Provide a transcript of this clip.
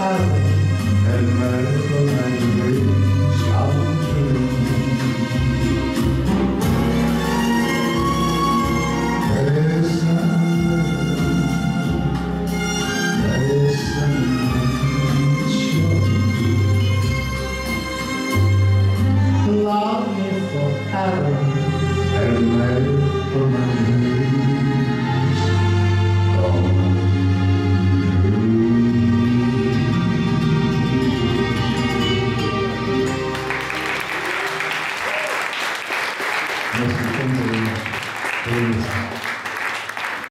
And my little man. 有是工作的员给我们